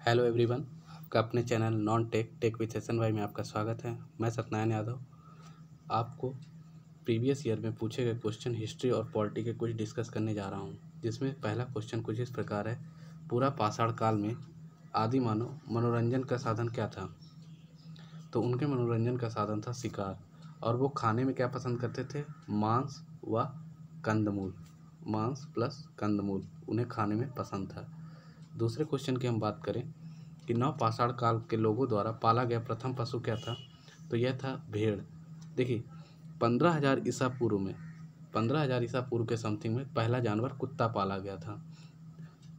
Hello everyone, आपका अपने channel non tech tech with Ehsan भाई में आपका स्वागत है। मैं सत्यनारायण यादव। आपको प्रीवियस ईयर में पूछे गए क्वेश्चन हिस्ट्री और पॉलिटी के कुछ डिस्कस करने जा रहा हूँ, जिसमें पहला क्वेश्चन कुछ इस प्रकार है। पूरा पाषाण काल में आदि मानो मनोरंजन का साधन क्या था? तो उनके मनोरंजन का साधन था शिकार, और वो खाने में क्या पसंद करते थे? मांस व कंदमूल। मांस प्लस कंदमूल, उन्हें खाने में पसंद था। दूसरे क्वेश्चन की हम बात करें कि नव पाषाण काल के लोगों द्वारा पाला गया प्रथम पशु क्या था? तो यह था भेड़। देखिए, पंद्रह हज़ार ईसा पूर्व में, पंद्रह हज़ार ईसा पूर्व के समथिंग में पहला जानवर कुत्ता पाला गया था।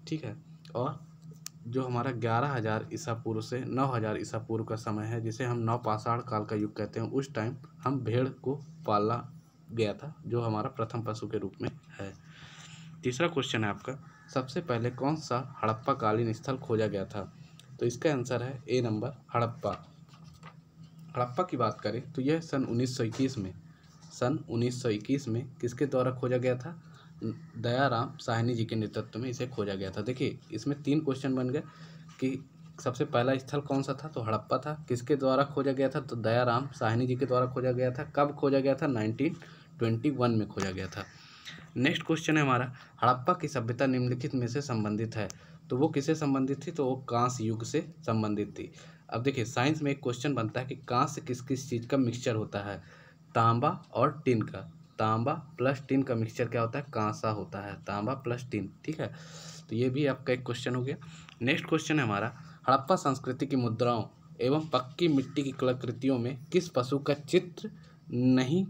ठीक है? और जो हमारा ग्यारह हज़ार ईसा पूर्व से नौ हज़ार ईसा पूर्व का समय है, जिसे हम नव पाषाण काल का युग कहते हैं, उस टाइम हम भेड़ को पाला गया था, जो हमारा प्रथम पशु के रूप में है। तीसरा क्वेश्चन है आपका सबसे पहले कौन सा हड़प्पा कालीन स्थल खोजा गया था? तो इसका आंसर है ए नंबर हड़प्पा। हड़प्पा की बात करें तो यह सन 1921 में, सन 1921 में किसके द्वारा खोजा गया था? दयाराम साहनी जी के नेतृत्व में इसे खोजा गया था। देखिए, इसमें तीन क्वेश्चन बन गए कि सबसे पहला स्थल कौन सा था? तो हड़प्पा था। किसके द्वारा खोजा गया था? तो दयाराम साहनी जी के द्वारा खोजा गया था। कब खोजा गया था? नाइनटीन ट्वेंटी वन में खोजा गया था। नेक्स्ट क्वेश्चन है हमारा, हड़प्पा की सभ्यता निम्नलिखित में से संबंधित है। तो वो किससे संबंधित थी? तो वो कांस युग से संबंधित थी। अब देखिए साइंस में एक क्वेश्चन बनता है कि कांस किस किस चीज़ का मिक्सचर होता है? तांबा और टिन का। तांबा प्लस टिन का मिक्सचर क्या होता है? कांसा होता है। तांबा प्लस टिन ठीक है? तो ये भी आपका एक क्वेश्चन हो गया। नेक्स्ट क्वेश्चन है हमारा, हड़प्पा संस्कृति की मुद्राओं एवं पक्की मिट्टी की कलाकृतियों में किस पशु का चित्र नहीं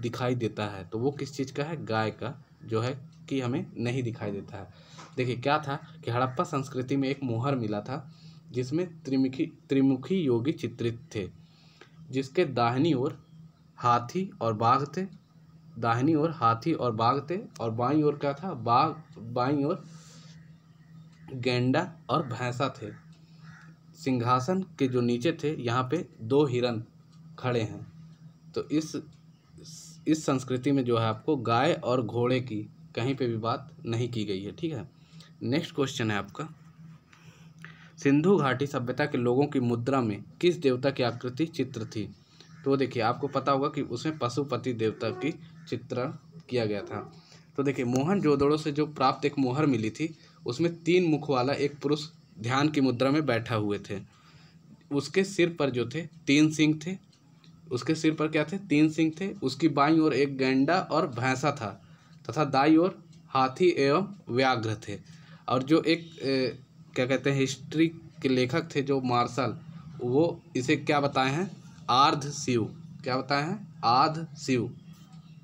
दिखाई देता है। तो वो किस चीज़ का है? गाय का, जो है कि हमें नहीं दिखाई देता है। देखिए, क्या था कि हड़प्पा संस्कृति में एक मोहर मिला था, जिसमें त्रिमुखी त्रिमुखी योगी चित्रित थे, जिसके दाहिनी ओर हाथी और बाघ थे, दाहिनी ओर हाथी और बाघ थे, और बाई ओर क्या था? बाघ, बाई ओर गेंडा और भैंसा थे। सिंहासन के जो नीचे थे, यहाँ पे दो हिरन खड़े हैं। तो इस इस संस्कृति में जो है आपको गाय और घोड़े की कहीं पे भी बात नहीं की गई है, ठीक है? नेक्स्ट क्वेश्चन है आपका। सिंधु घाटी सभ्यता के लोगों की मुद्रा में किस देवता की आकृति चित्र थी? तो देखिए, आपको पता होगा कि उसमें पशुपति देवता की चित्र किया गया था। तो देखिए, मोहन जोदड़ो से जो प्राप्त एक मोहर मिली थी, उसमें तीन मुख वाला एक पुरुष ध्यान की मुद्रा में बैठा हुए थे। उसके सिर पर जो थे, तीन सिंह थे उसके सिर पर क्या थे? तीन सिंह थे। उसकी बाई ओर एक गेंडा और भैंसा था तथा दाई ओर हाथी एवं व्याघ्र थे। और जो एक ए, क्या कहते हैं हिस्ट्री के लेखक थे जो मार्शल वो इसे क्या बताए हैं? आर्ध शिव। क्या बताए हैं? आर्ध शिव।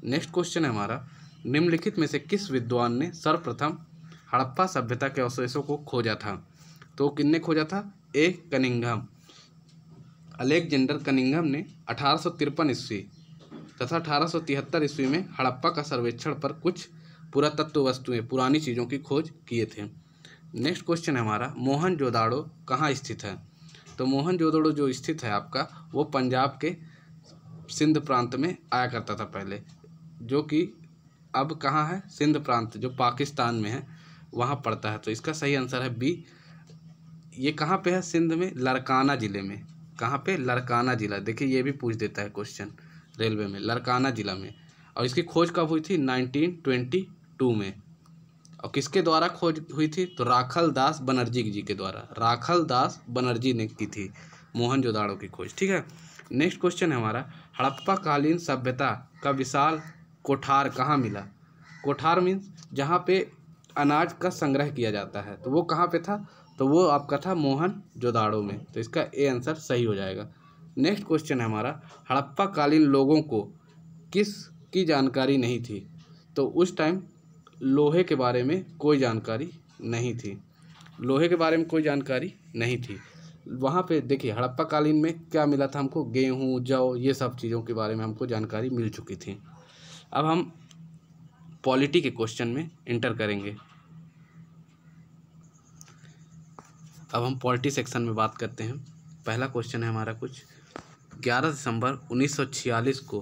नेक्स्ट क्वेश्चन है हमारा। निम्नलिखित में से किस विद्वान ने सर्वप्रथम हड़प्पा सभ्यता के अवशेषों को खोजा था? तो किन्ने खोजा था? ए. कनिंघम। अलेक्जेंडर कनिंगम ने अठारह सौ तिरपन ईस्वी तथा अठारह सौ तिहत्तर ईस्वी में हड़प्पा का सर्वेक्षण पर कुछ पुरातत्व वस्तुएँ, पुरानी चीज़ों की खोज किए थे। नेक्स्ट क्वेश्चन है हमारा, मोहन जोदाड़ो कहाँ स्थित है? तो मोहन जोदाड़ो जो स्थित है आपका, वो पंजाब के सिंध प्रांत में आया करता था पहले, जो कि अब कहाँ है? सिंध प्रांत, जो पाकिस्तान में है, वहाँ पड़ता है। तो इसका सही आंसर है बी। ये कहाँ पे है? सिंध में लड़काना ज़िले में। कहाँ पे? लड़काना ज़िला। देखिए, ये भी पूछ देता है क्वेश्चन रेलवे में लड़काना ज़िला में। और इसकी खोज कब हुई थी? नाइनटीन ट्वेंटी टू में। और किसके द्वारा खोज हुई थी? तो राखल दास बनर्जी जी के द्वारा। राखल दास बनर्जी ने की थी मोहनजोदाड़ो की खोज, ठीक है? नेक्स्ट क्वेश्चन है हमारा। हड़प्पा कालीन सभ्यता का विशाल कोठार कहाँ मिला? कोठार मीन्स जहाँ पे अनाज का संग्रह किया जाता है। तो वो कहाँ पे था? तो वो आपका था मोहन जोदाड़ो में। तो इसका ए आंसर सही हो जाएगा। नेक्स्ट क्वेश्चन है हमारा हड़प्पा कालीन लोगों को किस की जानकारी नहीं थी? तो उस टाइम लोहे के बारे में कोई जानकारी नहीं थी। लोहे के बारे में कोई जानकारी नहीं थी। वहाँ पे देखिए हड़प्पा कालीन में क्या मिला था हमको? गेहूँ, जौ, ये सब चीज़ों के बारे में हमको जानकारी मिल चुकी थी। अब हम पॉलिटी के क्वेश्चन में इंटर करेंगे। अब हम पॉलिटी सेक्शन में बात करते हैं। पहला क्वेश्चन है हमारा कुछ। 11 दिसंबर 1946 को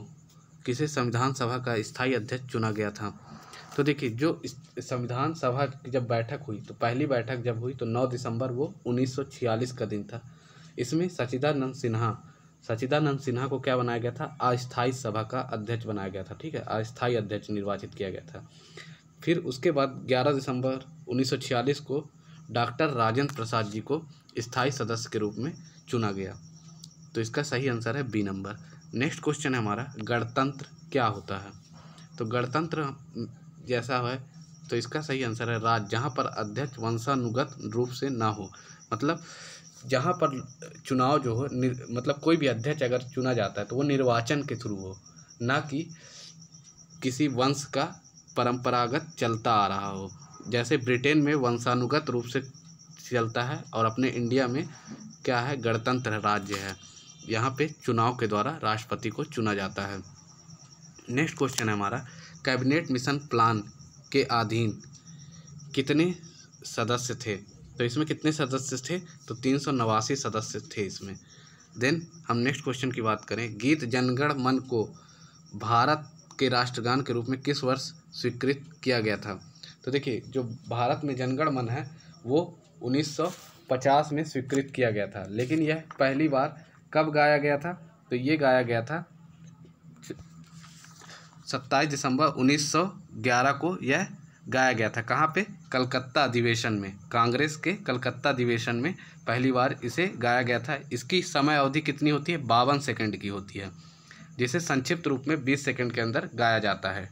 किसे संविधान सभा का स्थायी अध्यक्ष चुना गया था? तो देखिए, जो संविधान सभा की जब बैठक हुई तो पहली बैठक जब हुई तो 9 दिसंबर वो 1946 का दिन था। इसमें सचिदानंद सिन्हा सचिदानंद सिन्हा को क्या बनाया गया था? अस्थायी सभा का अध्यक्ष बनाया गया था, ठीक है? अस्थायी अध्यक्ष निर्वाचित किया गया था। फिर उसके बाद 11 दिसंबर 1946 को डॉक्टर राजेंद्र प्रसाद जी को स्थायी सदस्य के रूप में चुना गया। तो इसका सही आंसर है बी नंबर। नेक्स्ट क्वेश्चन है हमारा, गणतंत्र क्या होता है? तो गणतंत्र जैसा है तो इसका सही आंसर है राज्य जहाँ पर अध्यक्ष वंशानुगत रूप से ना हो। मतलब जहाँ पर चुनाव जो हो मतलब कोई भी अध्यक्ष अगर चुना जाता है तो वो निर्वाचन के थ्रू हो, ना कि किसी वंश का परंपरागत चलता आ रहा हो। जैसे ब्रिटेन में वंशानुगत रूप से चलता है और अपने इंडिया में क्या है, गणतंत्र राज्य है। यहाँ पे चुनाव के द्वारा राष्ट्रपति को चुना जाता है। नेक्स्ट क्वेश्चन है हमारा, कैबिनेट मिशन प्लान के अधीन कितने सदस्य थे? तो इसमें कितने सदस्य थे? तो तीन सौ नवासी सदस्य थे इसमें। देन हम नेक्स्ट क्वेश्चन की बात करें। गीत जनगण मन को भारत के राष्ट्रगान के रूप में किस वर्ष स्वीकृत किया गया था? तो देखिए, जो भारत में जनगण मन है, वो 1950 में स्वीकृत किया गया था। लेकिन यह पहली बार कब गाया गया था? तो ये गाया गया था सत्ताईस दिसंबर 1911 को यह गाया गया था। कहाँ पे? कलकत्ता अधिवेशन में। कांग्रेस के कलकत्ता अधिवेशन में पहली बार इसे गाया गया था। इसकी समय अवधि कितनी होती है? बावन सेकंड की होती है, जिसे संक्षिप्त रूप में बीस सेकंड के अंदर गाया जाता है।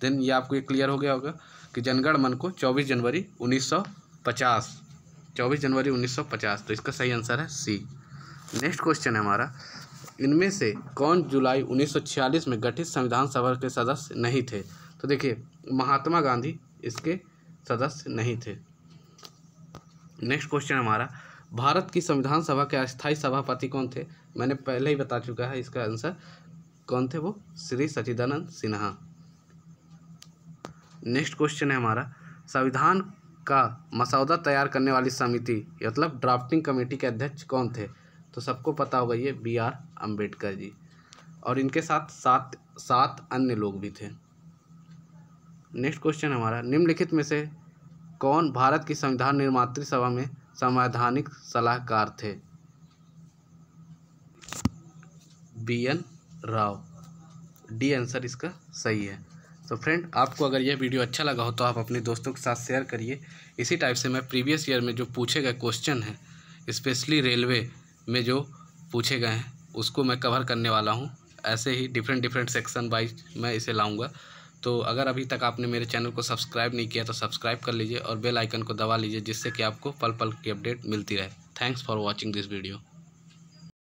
देन ये आपको ये क्लियर हो गया होगा। कि जनगण मन को चौबीस जनवरी उन्नीस सौ पचास। चौबीस जनवरी उन्नीस सौ पचास। तो इसका सही आंसर है सी नेक्स्ट क्वेश्चन है हमारा। इनमें से कौन जुलाई 1946 में गठित संविधान सभा के सदस्य नहीं थे? तो देखिए, महात्मा गांधी इसके सदस्य नहीं थे। नेक्स्ट क्वेश्चन हमारा। भारत की संविधान सभा के अस्थायी सभापति कौन थे? मैंने पहले ही बता चुका है इसका आंसर। कौन थे वो? श्री सचिदानंद सिन्हा। नेक्स्ट क्वेश्चन है हमारा। संविधान का मसौदा तैयार करने वाली समिति मतलब ड्राफ्टिंग कमेटी के अध्यक्ष कौन थे? तो सबको पता होगा ये बी आर अंबेडकर जी। और इनके साथ सात सात अन्य लोग भी थे। नेक्स्ट क्वेश्चन हमारा। निम्नलिखित में से कौन भारत की संविधान निर्मात्री सभा में संवैधानिक सलाहकार थे? B N Rao. D answer इसका सही है। तो फ्रेंड, आपको अगर यह वीडियो अच्छा लगा हो तो आप अपने दोस्तों के साथ शेयर करिए। इसी टाइप से मैं प्रीवियस ईयर में जो पूछे गए क्वेश्चन हैं स्पेशली रेलवे में जो पूछे गए हैं, उसको मैं कवर करने वाला हूँ। ऐसे ही डिफरेंट डिफरेंट सेक्शन वाइज मैं इसे लाऊँगा। तो अगर अभी तक आपने मेरे चैनल को सब्सक्राइब नहीं किया तो सब्सक्राइब कर लीजिए और बेल आइकन को दबा लीजिए जिससे कि आपको पल पल की अपडेट मिलती रहे। Thanks for watching this video